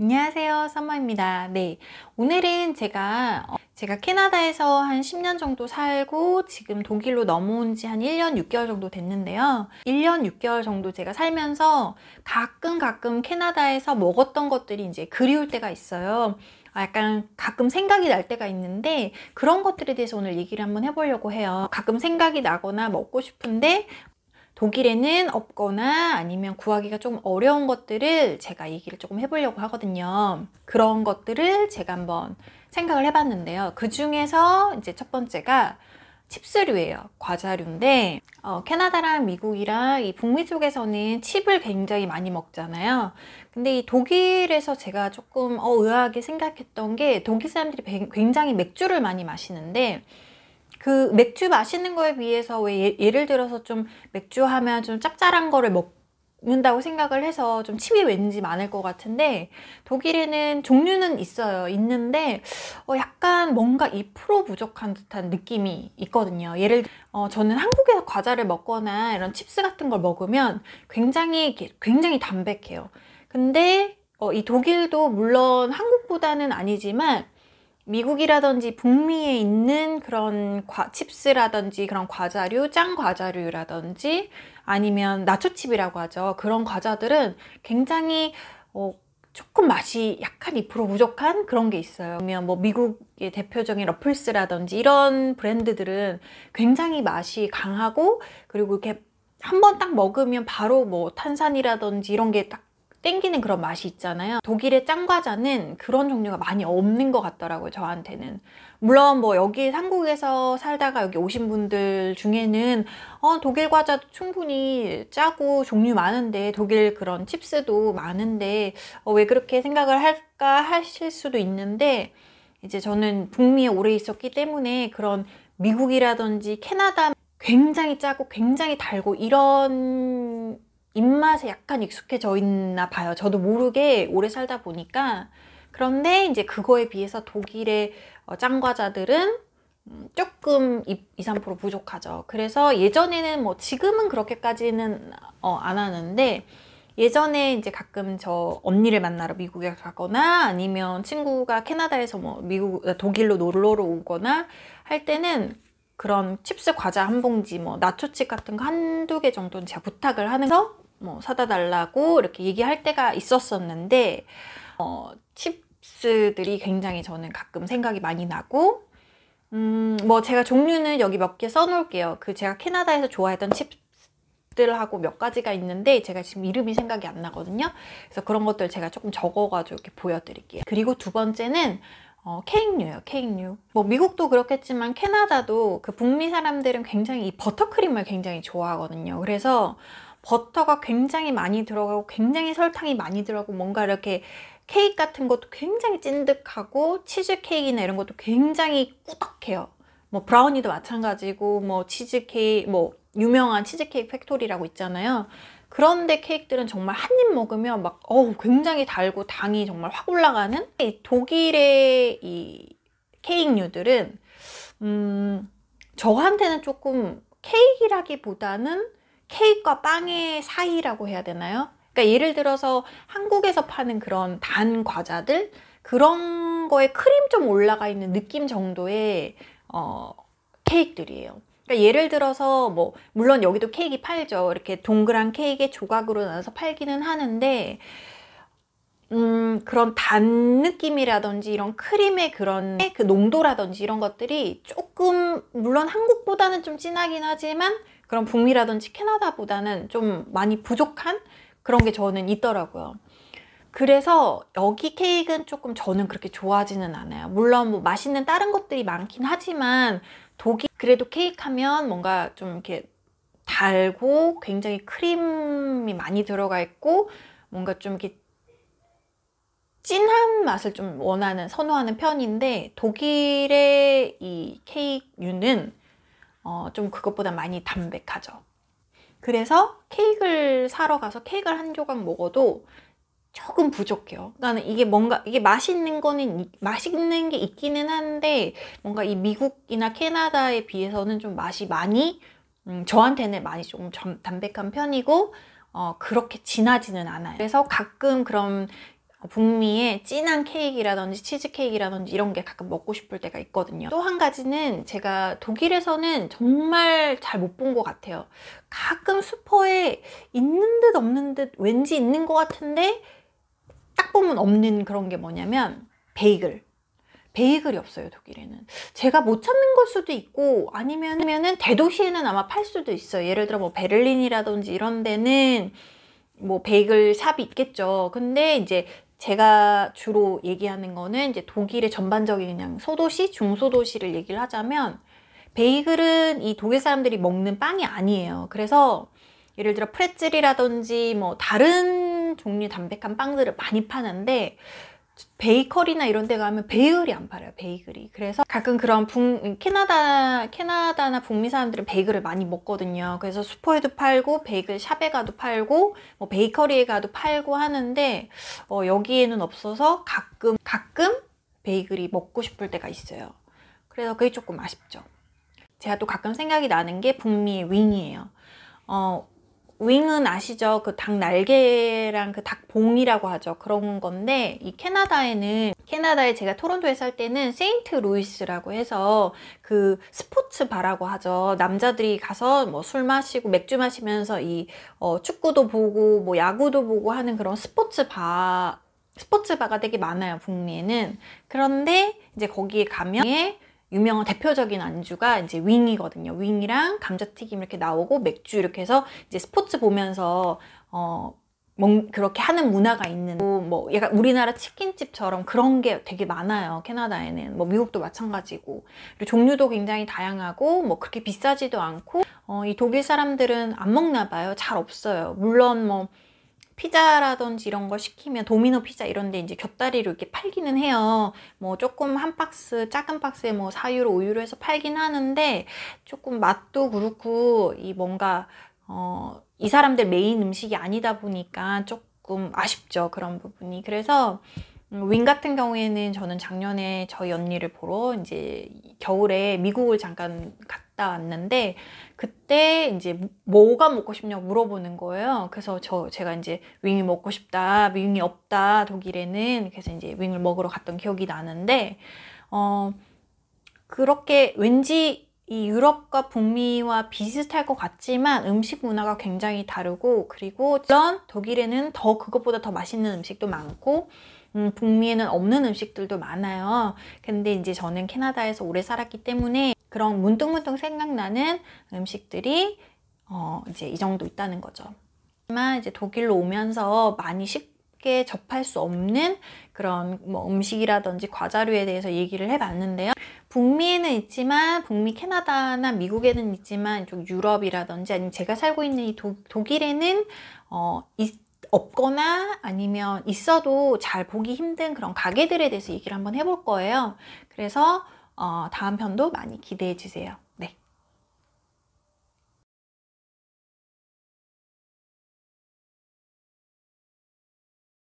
안녕하세요 썸머입니다. 네 오늘은 제가 어, 제가 캐나다에서 한 10년 정도 살고 지금 독일로 넘어온 지 한 1년 6개월 정도 됐는데요. 1년 6개월 정도 제가 살면서 가끔 가끔 캐나다에서 먹었던 것들이 이제 그리울 때가 있어요. 아, 약간 가끔 생각이 날 때가 있는데 그런 것들에 대해서 오늘 얘기를 한번 해보려고 해요. 가끔 생각이 나거나 먹고 싶은데 독일에는 없거나 아니면 구하기가 좀 어려운 것들을 제가 얘기를 조금 해보려고 하거든요. 그런 것들을 제가 한번 생각을 해봤는데요. 그 중에서 이제 첫 번째가 칩스류예요. 과자류인데 어, 캐나다랑 미국이랑 이 북미 쪽에서는 칩을 굉장히 많이 먹잖아요. 근데 이 독일에서 제가 조금 어, 의아하게 생각했던 게 독일 사람들이 굉장히 맥주를 많이 마시는데 그 맥주 마시는 거에 비해서 왜 예, 를 들어서 좀 맥주 하면 좀 짭짤한 거를 먹 는다고 생각을 해서 좀 칩이 왠지 많을 것 같은데 독일에는 종류는 있어요. 있는데 어 약간 뭔가 2% 부족한 듯한 느낌이 있거든요. 예를 어 저는 한국에서 과자를 먹거나 이런 칩스 같은 걸 먹으면 굉장히 굉장히 담백해요. 근데 어 이 독일도 물론 한국보다는 아니지만 미국이라든지 북미에 있는 그런 과, 칩스라든지 그런 과자류, 짱 과자류라든지 아니면 나초칩이라고 하죠. 그런 과자들은 굉장히 어, 조금 맛이 약간 2% 부족한 그런 게 있어요. 그러면 뭐 미국의 대표적인 러플스라든지 이런 브랜드들은 굉장히 맛이 강하고 그리고 이렇게 한 번 딱 먹으면 바로 뭐 탄산이라든지 이런 게 딱 땡기는 그런 맛이 있잖아요. 독일의 짱과자는 그런 종류가 많이 없는 것 같더라고요, 저한테는. 물론 뭐 여기 한국에서 살다가 여기 오신 분들 중에는 어, 독일 과자도 충분히 짜고 종류 많은데 독일 그런 칩스도 많은데 어, 왜 그렇게 생각을 할까 하실 수도 있는데 이제 저는 북미에 오래 있었기 때문에 그런 미국이라든지 캐나다 굉장히 짜고 굉장히 달고 이런 입맛에 약간 익숙해져 있나 봐요. 저도 모르게 오래 살다 보니까. 그런데 이제 그거에 비해서 독일의 어, 짱과자들은 음, 조금 2, 3% 부족하죠. 그래서 예전에는 뭐 지금은 그렇게까지는 어, 안 하는데 예전에 이제 가끔 저 언니를 만나러 미국에 가거나 아니면 친구가 캐나다에서 뭐 미국 독일로 놀러 오거나 할 때는 그런 칩스 과자 한 봉지 뭐 나초칩 같은 거 한두 개 정도는 제가 부탁을 하면서 뭐 사다 달라고 이렇게 얘기할 때가 있었었는데 어, 칩스들이 굉장히 저는 가끔 생각이 많이 나고 음, 뭐 제가 종류는 여기 몇 개 써놓을게요. 그 제가 캐나다에서 좋아했던 칩들하고 몇 가지가 있는데 제가 지금 이름이 생각이 안 나거든요. 그래서 그런 것들 제가 조금 적어가지고 이렇게 보여드릴게요. 그리고 두 번째는 어, 케이크류예요, 케이크류. 뭐 미국도 그렇겠지만 캐나다도 그 북미 사람들은 굉장히 이 버터크림을 굉장히 좋아하거든요. 그래서 버터가 굉장히 많이 들어가고 굉장히 설탕이 많이 들어가고 뭔가 이렇게 케이크 같은 것도 굉장히 찐득하고 치즈 케이크나 이런 것도 굉장히 꾸덕해요. 뭐 브라우니도 마찬가지고 뭐 치즈 케이크 뭐 유명한 치즈 케이크 팩토리라고 있잖아요. 그런데 케이크들은 정말 한 입 먹으면 막 어우 굉장히 달고 당이 정말 확 올라가는 이 독일의 이 케이크류들은 음 저한테는 조금 케이크라기보다는 케이크와 빵의 사이라고 해야 되나요? 그러니까 예를 들어서 한국에서 파는 그런 단 과자들 그런 거에 크림 좀 올라가 있는 느낌 정도의 어, 케이크들이에요. 그러니까 예를 들어서 뭐 물론 여기도 케이크 팔죠. 이렇게 동그란 케이크에 조각으로 나눠서 팔기는 하는데 음, 그런 단 느낌이라든지 이런 크림의 그런 그 농도라든지 이런 것들이 조금 물론 한국보다는 좀 진하긴 하지만 그런 북미라든지 캐나다보다는 좀 많이 부족한 그런 게 저는 있더라고요. 그래서 여기 케이크는 조금 저는 그렇게 좋아하지는 않아요. 물론 뭐 맛있는 다른 것들이 많긴 하지만 독일 그래도 케이크 하면 뭔가 좀 이렇게 달고 굉장히 크림이 많이 들어가 있고 뭔가 좀 이렇게 진한 맛을 좀 원하는 선호하는 편인데 독일의 이 케이크류는 어, 좀 그것보다 많이 담백하죠. 그래서 케이크를 사러 가서 케이크를 한 조각 먹어도 조금 부족해요. 나는 이게 뭔가 이게 맛있는 거는 맛있는 게 있기는 한데 뭔가 이 미국이나 캐나다에 비해서는 좀 맛이 많이 음, 저한테는 많이 조금 담백한 편이고 어, 그렇게 진하지는 않아요. 그래서 가끔 그런 북미의 진한 케이크라든지 치즈 케이크라든지 이런 게 가끔 먹고 싶을 때가 있거든요. 또 한 가지는 제가 독일에서는 정말 잘 못 본 것 같아요. 가끔 슈퍼에 있는 듯 없는 듯 왠지 있는 것 같은데 딱 보면 없는 그런 게 뭐냐면 베이글. 베이글이 없어요, 독일에는. 제가 못 찾는 걸 수도 있고, 아니면은 대도시에는 아마 팔 수도 있어요. 예를 들어 뭐 베를린이라든지 이런 데는 뭐 베이글 shop이 있겠죠. 근데 이제 제가 주로 얘기하는 거는 이제 독일의 전반적인 그냥 소도시, 중소도시를 얘기를 하자면 베이글은 이 독일 사람들이 먹는 빵이 아니에요. 그래서 예를 들어 프레첼이라든지 뭐 다른 종류 담백한 빵들을 많이 파는데 베이커리나 이런 데 가면 베이글이 안 팔아요. 베이글이. 그래서 가끔 그런 북, 캐나다, 캐나다나 북미 사람들은 베이글을 많이 먹거든요. 그래서 슈퍼에도 팔고, 베이글 shop에 가도 팔고, 뭐 베이커리에 가도 팔고 하는데, 어, 여기에는 없어서 가끔, 가끔 베이글이 먹고 싶을 때가 있어요. 그래서 그게 조금 아쉽죠. 제가 또 가끔 생각이 나는 게 북미의 wing이에요. 어, wing은 아시죠? 그 닭 날개랑 그 닭 봉이라고 하죠. 그런 건데 이 캐나다에는 캐나다에 제가 토론토에 살 때는 세인트 루이스라고 해서 그 스포츠 바라고 하죠. 남자들이 가서 뭐 술 마시고 맥주 마시면서 이 어, 축구도 보고 뭐 야구도 보고 하는 그런 스포츠 바 스포츠 바가 되게 많아요. 북미에는. 그런데 이제 거기에 가면 유명한 대표적인 안주가 이제 윙이거든요. 윙이랑 감자튀김 이렇게 나오고 맥주 이렇게 해서 이제 스포츠 보면서 어 먹, 그렇게 하는 문화가 있는 뭐 약간 우리나라 치킨집처럼 그런 게 되게 많아요. 캐나다에는 뭐 미국도 마찬가지고 그리고 종류도 굉장히 다양하고 뭐 그렇게 비싸지도 않고 어, 이 독일 사람들은 안 먹나 봐요. 잘 없어요. 물론 뭐 피자라든지 이런 걸 시키면 도미노 피자 이런 데 이제 곁다리로 이렇게 팔기는 해요. 뭐 조금 한 박스, 작은 박스에 뭐 4유로, 5유로 해서 팔긴 하는데 조금 맛도 그렇고 이 뭔가 어, 이 사람들 메인 음식이 아니다 보니까 조금 아쉽죠. 그런 부분이. 그래서 음, wing 같은 경우에는 저는 작년에 저희 언니를 보러 이제 겨울에 미국을 잠깐 갔다 왔는데 그때 이제 뭐가 먹고 싶냐고 물어보는 거예요. 그래서 저 제가 이제 윙이 먹고 싶다, 윙이 없다 독일에는 그래서 이제 윙을 먹으러 갔던 기억이 나는데 어 그렇게 왠지 이 유럽과 북미와 비슷할 것 같지만 음식 문화가 굉장히 다르고 그리고 물론 독일에는 더 그것보다 더 맛있는 음식도 많고 음, 북미에는 없는 음식들도 많아요. 근데 이제 저는 캐나다에서 오래 살았기 때문에 그런 문득문득 생각나는 음식들이 어, 이제 이 정도 있다는 거죠. 하지만 이제 독일로 오면서 많이 쉽게 접할 수 없는 그런 뭐 음식이라든지 과자류에 대해서 얘기를 해봤는데요. 북미에는 있지만 북미 캐나다나 미국에는 있지만 좀 유럽이라든지 아니면 제가 살고 있는 이 도, 독일에는 어, 있, 없거나 아니면 있어도 잘 보기 힘든 그런 가게들에 대해서 얘기를 한번 해볼 거예요. 그래서 어, 다음 편도 많이 기대해 주세요.